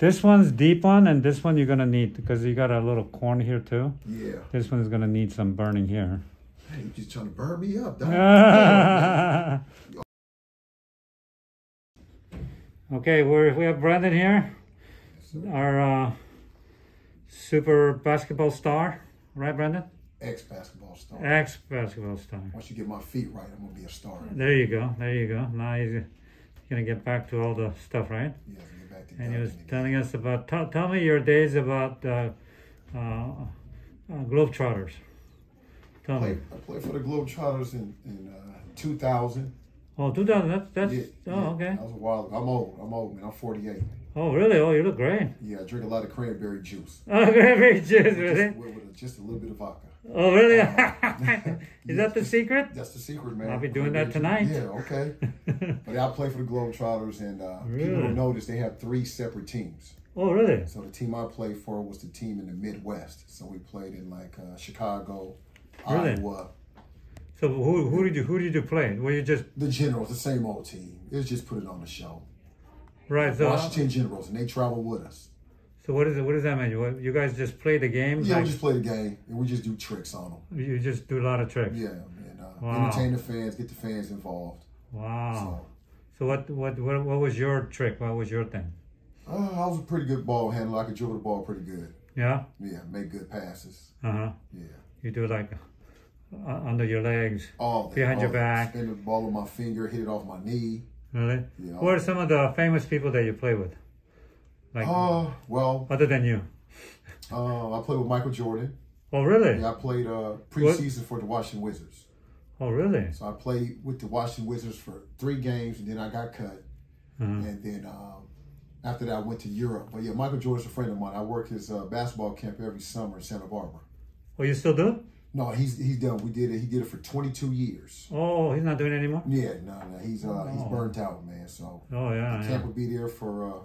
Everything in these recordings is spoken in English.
This one's deep one, and this one you're gonna need because you got a little corn here too. Yeah. This one's gonna need some burning here. Hey, you just trying to burn me up, okay, we're, we have Brandon here, our uh, super basketball star, right, Brandon? Ex basketball star. Ex basketball star. Once you get my feet right, I'm gonna be a star. There you go. There you go. Now he's gonna get back to all the stuff, right? Yeah, get back to And he was again. telling us about. Tell, tell me your days about uh, uh, uh, Globetrotters. Tell I me. played, I played for the Globetrotters in, in uh, 2000. Oh, 2000. That's that's. Yeah, oh, yeah, okay. That was a while ago. I'm old. I'm old, man. I'm 48. Oh, really? Oh, you look great. Yeah, I drink a lot of cranberry juice. Oh, very juice, With really. Just, with, with just a little bit of vodka. Oh, really? Is that the secret? That's the secret, man. I'll be doing that tonight. Yeah, okay. but I play for the Globetrotters, and uh, people Really? don't notice they have three separate teams. Oh, really? So the team I played for was the team in the Midwest. So we played in like uh, Chicago, Really? Iowa. So who who did you who did you play? Were you just The Generals, the same old team. It was just put it on the show. right? So Washington Generals, and they travel with us. So what is it? What does that mean? You, you guys just play the game? Yeah, like, we just play the game, and we just do tricks on them. you just do a lot of tricks. Yeah, and uh, Wow. entertain the fans, get the fans involved. Wow. So So what, what what what was your trick? What was your thing? uh, I was a pretty good ball handler. I could dribble the ball pretty good. Yeah. Yeah, make good passes. Uh huh. Yeah. You do like uh, under your legs. All that. Behind your all that. back. Spin the ball on my finger, hit it off my knee. Really? Yeah. Who are some of the famous people that you play with? Like Uh, well, other than you? uh, I played with Michael Jordan. Oh really? Yeah, I played uh, preseason for the Washington Wizards. Oh really? So I played with the Washington Wizards for three games, and then I got cut. Mhm. And then um, after that, I went to Europe. But yeah, Michael Jordan's a friend of mine. I work his uh, basketball camp every summer in Santa Barbara. Oh you still do? it? No, he's he's done. We did it. He did it for 22 years. Oh he's not doing it anymore. Yeah, no, no, he's uh, he's Oh. burnt out, man. So Oh yeah. the yeah. camp will be there for uh,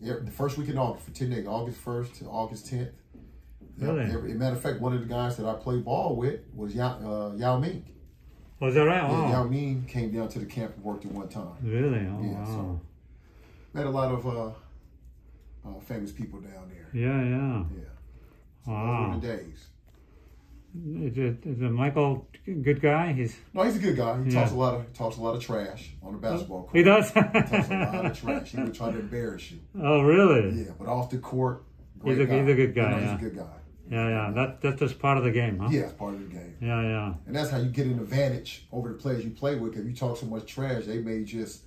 the first week in August for 10 days, August 1st to August 10th. Really? every- as a matter of fact, one of the guys that I played ball with was Yao, uh, Yao Ming. Oh is that right? Yeah, Oh. Yao Ming came down to the camp and worked at one time. Really? Oh Yeah, wow. so- Met a lot of uh, uh, famous people down there. Yeah yeah. Yeah. So Wow. Those were the days. Is it, is it Michael a good guy? He's No, he's a good guy. He Yeah. talks a lot of talks a lot of trash on the basketball court. he does. He talks a lot of trash. He would try to embarrass you. oh really? Yeah, but off the court, He's a- he's a good guy, You know, yeah. He's a good guy. Yeah yeah. That that's just part of the game, huh? Yeah, it's part of the game. Yeah yeah. And that's how you get an advantage over the players you play with. If you talk so much trash, they may just,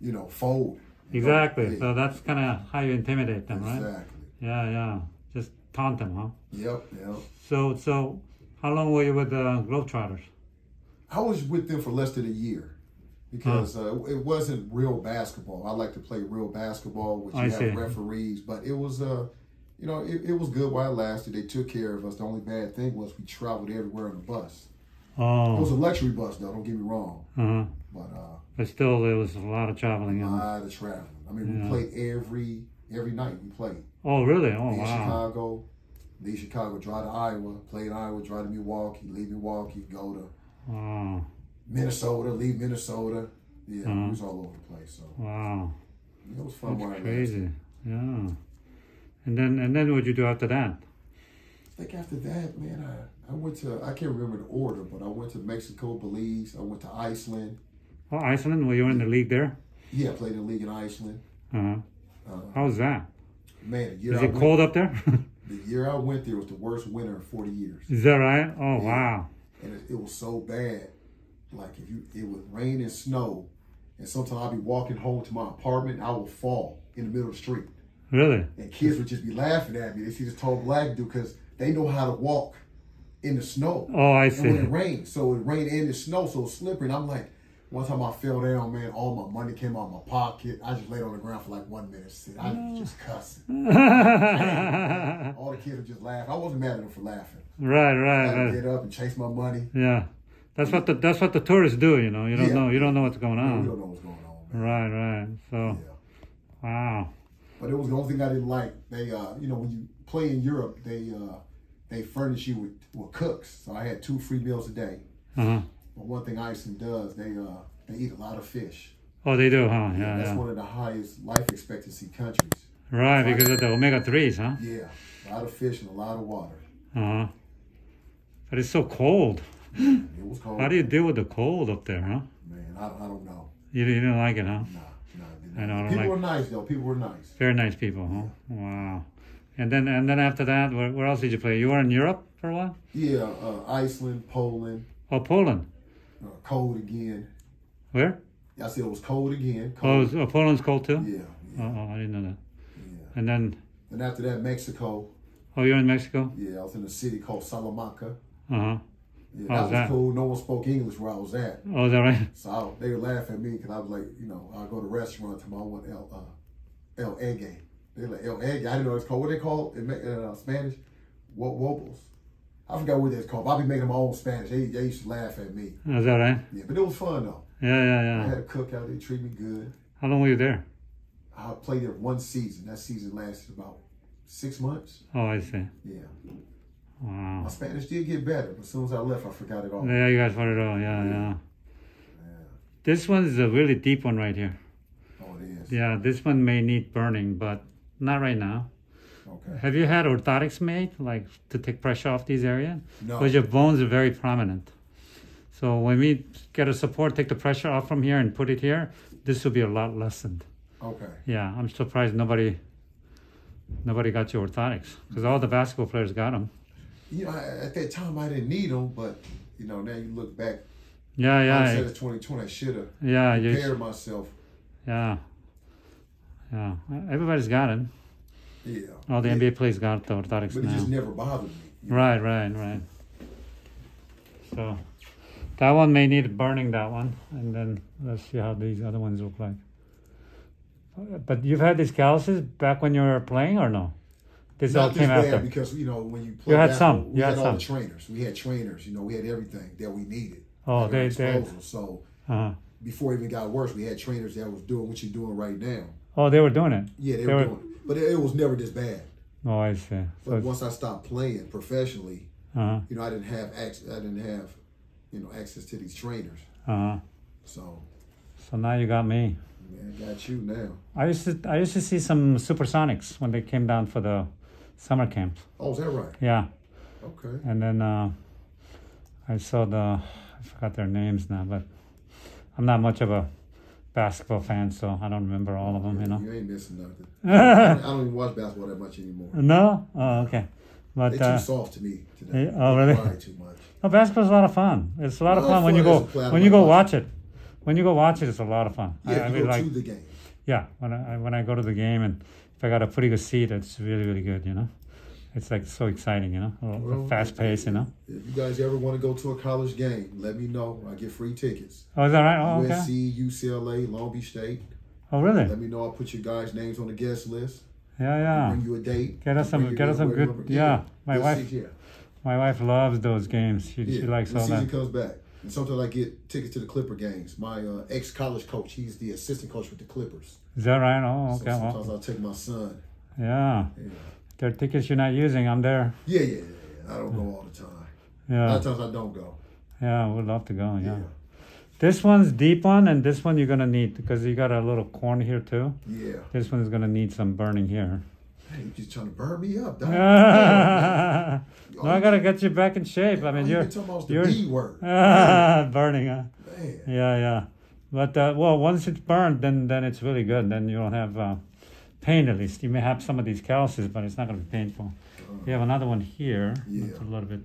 you know, fold. You know? Exactly. Yeah, So that's kind of how you intimidate them, right? exactly. Yeah, yeah. Just taunt them, huh? Yep, yep. So, so, how long were you with the Globetrotters? I was with them for less than a year because uh, it wasn't real basketball. I like to play real basketball, which you I have see. referees, but it was, uh, you know, it, it was good while it lasted. They took care of us. The only bad thing was we traveled everywhere on the bus. Oh. It was a luxury bus, though. Don't get me wrong, uh-huh. but uh, but still, there was a lot of traveling. a In. lot of traveling. I mean, Yeah. we played every every night. We played. Oh, really? Oh, leave wow. Chicago, leave Chicago, drive to Iowa, play in Iowa, drive to Milwaukee, leave Milwaukee, go to Wow, Minnesota, leave Minnesota. Yeah, Uh-huh. it was all over the place. So wow. it was fun. That's crazy. Yeah. And then, and then, what'd you do after that? I think after that, man, I, I went to I can't remember the order, but I went to Mexico, Belize. I went to Iceland. Oh, Iceland. Were you in the league there? Yeah, I played in the league in Iceland. Uh-huh. Uh, How's that? man, the year Is it went, cold up there? the year I went there was the worst winter in 40 years, Is that right? Oh, Yeah. wow. and it, it was so bad. Like if you, it would rain and snow, and sometimes I'd be walking home to my apartment, I would fall in the middle of the street. Really? And kids would just be laughing at me. They see this tall black dude because they know how to walk in the snow. Oh, I see. And when it rains, so it rained and the snow, so slippery. And I'm like, one time I fell down, man, all my money came out of my pocket. I just laid on the ground for like one minute. Sit. I was just cussing. All the kids would just laugh. I wasn't mad at them for laughing. Right, right, right. get up and chase my money. Yeah, that's what the that's what the tourists do. You know, you don't Yeah. know you don't know what's going on. We on. don't know what's going on, man. Right, right. So, Yeah. wow. But it was the only thing I didn't like. They, uh, you know, when you play in Europe, they uh, they furnish you with, with cooks. So I had two free meals a day. Uh-huh. But one thing Iceland does, they uh, they eat a lot of fish. Oh, they do, huh? Yeah, That's yeah. one of the highest life expectancy countries. Right, because of the omega threes, huh? Yeah, a lot of fish and a lot of water. Uh huh. But it's so cold. It was cold. How do you deal with the cold up there, huh? Man, I, I don't know. You, you didn't like it, huh? Nah, nah. I know, I People like- were nice though. People were nice. Very nice people, huh? Wow. And then and then after that, where, where else did you play? You were in Europe for a while. Yeah, uh, Iceland, Poland, Oh, Poland. Uh, cold again. Where? I said it was cold again. Oh, Cold. oh, Poland's cold too. yeah, Oh, yeah, oh, I didn't know that. yeah. And then, And after that, Mexico. oh, you're in Mexico. Yeah, I was in a city called Salamanca. Uh huh. Yeah, that was that? cool. No one spoke English where I was at. Oh, is that right? So I, they would laugh at me because I was like, you know, I go to restaurants and I want El, uh, El. They're like, El Egge. I didn't know it's called. What they call it in uh, Spanish? Wo- Wobbles. I forgot what it's called. but I be making my own Spanish. They, they used to laugh at me. Oh, is that right? Yeah, but it was fun though. Yeah, yeah, yeah. I had a cookout. They treat me good. How long were you there? I played there one season. That season lasted about six months. Oh, I see. Yeah. Wow. My Spanish did get better, but as soon as I left, I forgot it all. Yeah, you guys want it all. Yeah, yeah. This one is a really deep one right here. Oh, it is. Yeah, this one may need burning, but not right now. Okay. Have you had orthotics made, like to take pressure off these areas? No. Because your bones are very prominent. So when we get a support, take the pressure off from here and put it here, this will be a lot lessened. Okay. Yeah, I'm surprised nobody nobody got your orthotics because all the basketball players got them. You know, at that time I didn't need them, but you know, now you look back. Yeah, Yeah. Instead of 2020, I should have yeah, you, prepared myself. yeah, yeah. Everybody's got it. Yeah. All the Yeah, NBA players got the orthotics But it just never bothered me. you know. Right, right, right. So that one may need burning. That one, and then let's see how these other ones look like. But you've had these calluses back when you were playing, or no? This all Not this came bad after. because you know when you play You had some. we You had, had all the trainers. We had trainers. You know, we had everything that we needed. Oh, they- they- So Uh-huh. before it even got worse, we had trainers that was doing what you're doing right now. Oh, they were doing it. Yeah, they, They were, were- doing, it. But it, it was never this bad. Oh, I see. So, But once I stopped playing professionally, uh you know, I didn't have access. I didn't have, you know, access to these trainers. Uh huh. So, So now you got me. man, I got you now. I used to I used to see some supersonics when they came down for the summer camps. Oh, is that right? Yeah, Okay. and then uh, I saw the I forgot their names now, but I'm not much of a basketball fan, so I don't remember all of them. You know. You ain't missing nothing. I don't even watch basketball that much anymore. No. Oh, okay. But They're too uh, soft to me today. oh, really? Too much. no, basketball's a lot of fun. It's a lot of A lot fun of when you go as a player, when you go watch it. When you go watch it, it's a lot of fun. Yeah, I you really go like. to the game. Yeah, when I when I go to the game and if I got a pretty good seat, it's really really good. You know, it's like so exciting. You know, Well, fast pace. You know. If you guys ever want to go to a college game, let me know. I get free tickets. Oh, is that right? Oh, okay. USC, UCLA, Long Beach State. Oh, really? Let me know. I'll put your guys' names on the guest list. Yeah, yeah. Bring you a date. Get us some- get us some good- where- yeah, my good wife- yeah. My wife loves those games. She she Yeah, likes when all season that. comes back. And sometimes I get tickets to the Clipper games. My uh, ex college coach, he's the assistant coach with the Clippers. Is that right? Oh, So okay. Well, sometimes I'll take my son. yeah. Yeah. There are tickets you're not using. I'm there. Yeah, yeah, yeah. yeah. I don't go all the time. A lot Yeah, of times I don't go. yeah. We'd love to go. Yeah. Yeah. This one's deep one, and this one you're gonna need because you got a little corn here too. Yeah. This one's gonna need some burning here. Hey, you're just trying to burn me up, dog. no, I gotta get you back in shape. I mean, you're talking about the you're- B word. burning, huh? Man. Yeah, yeah. But uh, well, once it's burned, then then it's really good. Then you don't have uh, pain. At least you may have some of these calluses, but it's not going to be painful. You have another one here. Yeah. It's a little bit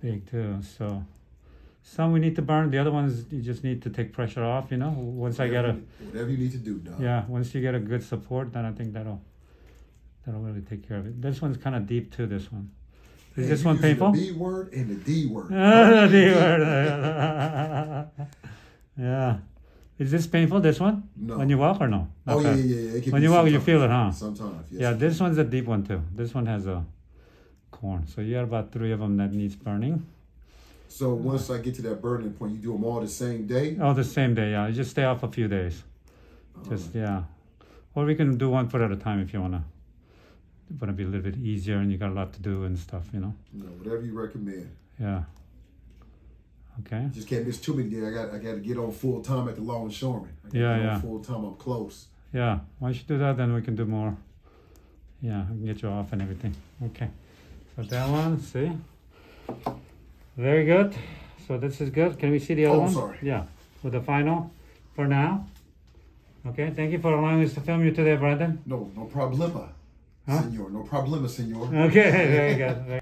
big too. So some we need to burn. The other ones you just need to take pressure off. You know, once I get a Whatever you need to do, yeah, once you get a good support, then I think that'll that'll really take care of it. This one's kind of deep too. This one. Is this one painful? The B word and the D word. The D word. yeah. Is this painful, this one? No. When you walk or no? oh, yeah, yeah, yeah. It can When you walk, you feel it, huh? Sometimes, yes. Yeah, this one's a deep one too. This one has a corn. So you have about three of them that needs burning. So once I get to that burning point, you do them all the same day? Oh, the same day, yeah. You just stay off a few days. Just, yeah. Or we can do one foot at a time if you want to. Want to be a little bit easier and you got a lot to do and stuff, you know? You know, whatever you recommend. Yeah. Okay. Just can't miss too many days. I got I got to get on full time at the Long Shoreman. I gotta Yeah, get on yeah. Full time. I'm close. Yeah, once you do that, then we can do more. Yeah, I can get you off and everything. Okay. So that one, see? Very good. So this is good. Can we see the other Oh, one? sorry. Yeah, with the final for now. Okay, thank you for allowing us to film you today, Brandon. No, no problema, Huh? senor. No problema, senor. Okay, very good. Very